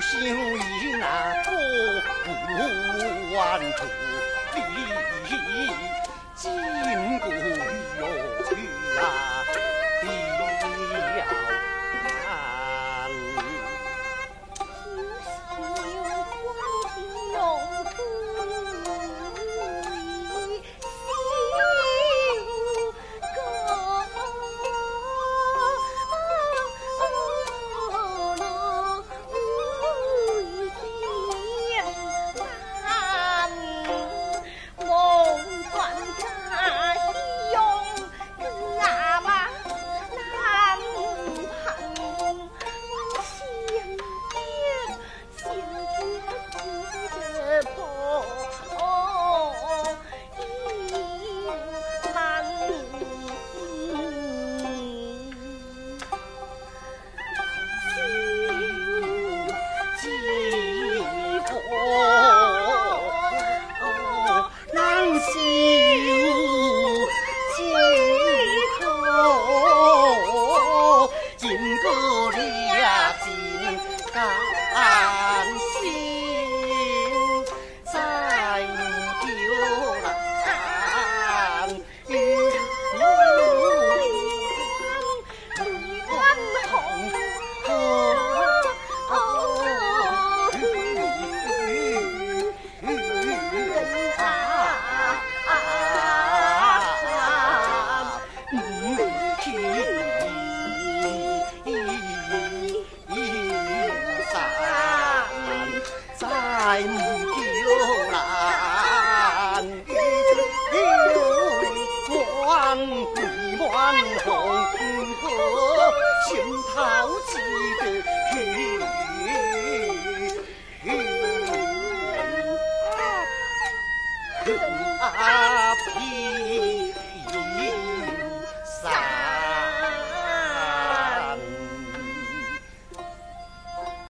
想伊那哥无完处哩。啊！皮。